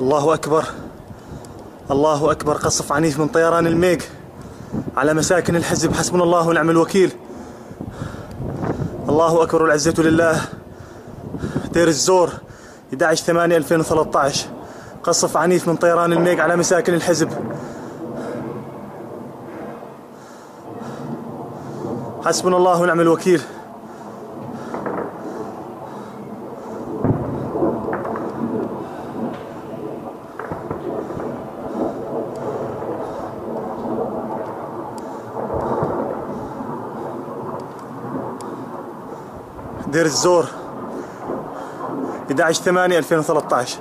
الله أكبر. الله أكبر. قصف عنيف من طيران الميج على مساكن الحزب. حسبنا الله ونعم الوكيل. الله أكبر. والعزة لله. دير الزور. 11 8 2013 قصف عنيف من طيران الميج على مساكن الحزب. حسبنا الله ونعم الوكيل. دير الزور 11 8 2013